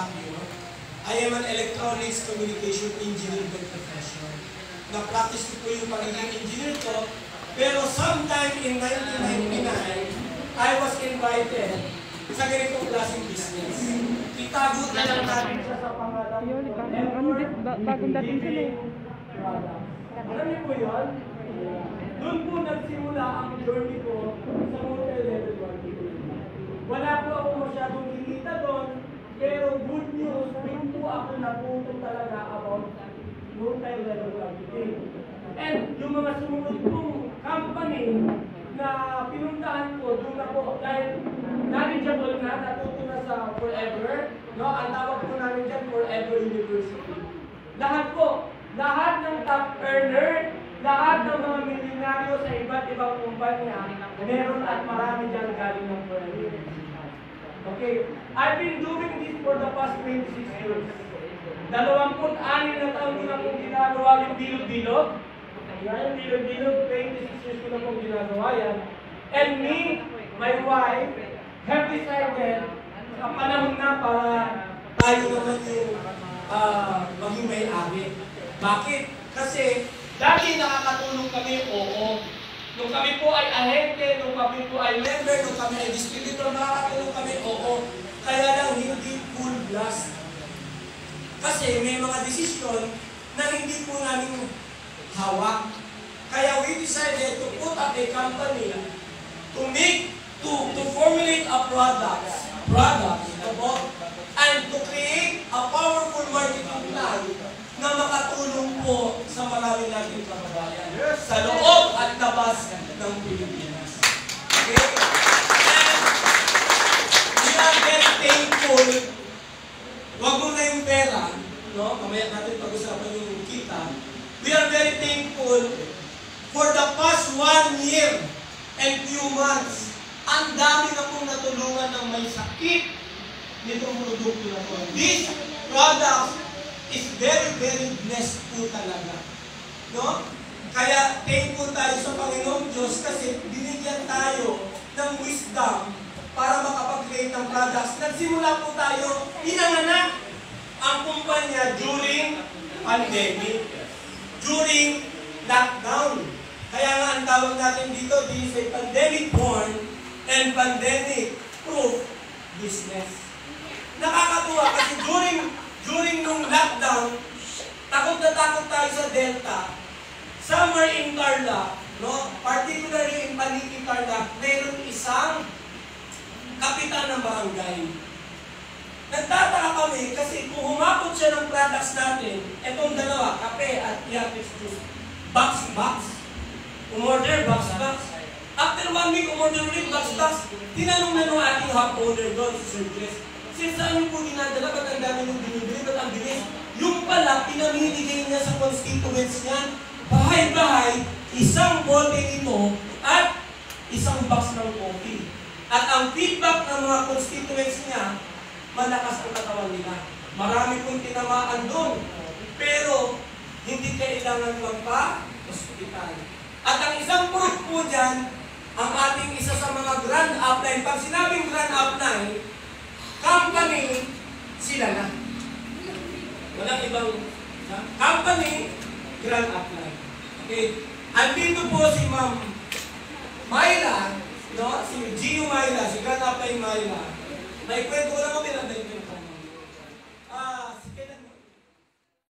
Sapio. I am an electronics communication engineer by profession. Na-practice ko po yung pagiging engineer ko, pero sometime in 1999, I was invited sa ganitong klaseng business. Itago na lang natin siya sa pangalan Yun, bagong, dating sila eh. Alam niyo po yun? Doon po nagsimula ang journey ko sa hotel level 1 Wala po ako masyadong kinita doon, pero good news, big po ako natuto talaga about hotel level 1 And yung mga sumunod kong company na pinuntahan ko, doon na po, dahil knowledgeable na, natuto na sa forever, no? ang tawag po namin dyan, forever university. Lahat po, lahat ng top earner, lahat ng mga milyonaryo sa iba't ibang kumpanya, meron at marami dyan galing ng forever. Okay, I've been doing this for the past 26 years. Dalawamput-anim na taon ko na pong ginagawa yung bilog-bilog. Yan, bilog-bilog, 26 years ko na pong ginagawa yan. And me, my wife, have decided sa panahon na para tayo naman yung ah, maging may-ari. Bakit? Kasi dati nakakatulong kami, oo. Nung kami po ay ahente, nung kami po ay member, nung kami ay distributor, nakakatulong kami, oo. Kaya lang hindi full blast. Kasi may mga desisyon na hindi po namin hawak. Kaya we decided to put up a company to make, to, to formulate a product, product, po, and to create a powerful marketing plan na makatulong po sa marami nating kababayan sa loob at labas ng Pilipinas. Okay? And we are very thankful Huwag mo na yung pera, no? Mamaya natin pag-usapan yung kita. We are very thankful for the past one year and few months. Ang dami na pong natulungan ng may sakit nitong produkto na to. This product is very, very blessed po talaga. No? Kaya thankful tayo sa Panginoong Diyos kasi binigyan tayo ng wisdom para makapag-create ng products. Nagsimula po tayo, pinanganak ang kumpanya during pandemic, during lockdown. Kaya nga ang tawag natin dito, this is a pandemic-born and pandemic-proof business. Nakakatuwa kasi during during nung lockdown, takot na takot tayo sa Delta. Somewhere in Tarlac, no? particularly in Paniki Tarlac, mayroon isang kapitan ng barangay. Nagtataka kami kasi kung humapot siya ng products natin, etong dalawa, kape at Yapex juice, box box, umorder box box. After one week, umorder ulit box box. Tinanong na nung ating hub owner doon, si Sir Chris, Sir, saan niyo po dinadala? Ba't ang dami nyung binibili? Ba't ang bilis? Yung pala, pinamimigay niya sa constituents niya, bahay-bahay, isang bote nito at isang box ng coffee. At ang feedback ng mga constituents niya, malakas ang katawan nila. Marami pong tinamaan doon. Pero, hindi kailangan magpa-hospital. At ang isang proof po dyan, ang ating isa sa mga grand upline, pag sinabing grand upline, company, sila na. Walang ibang ha? company, grand upline. Okay? Andito po si Ma'am Myla, no? si Gio Myla, si grand upline Myla. May kwento ko lang kami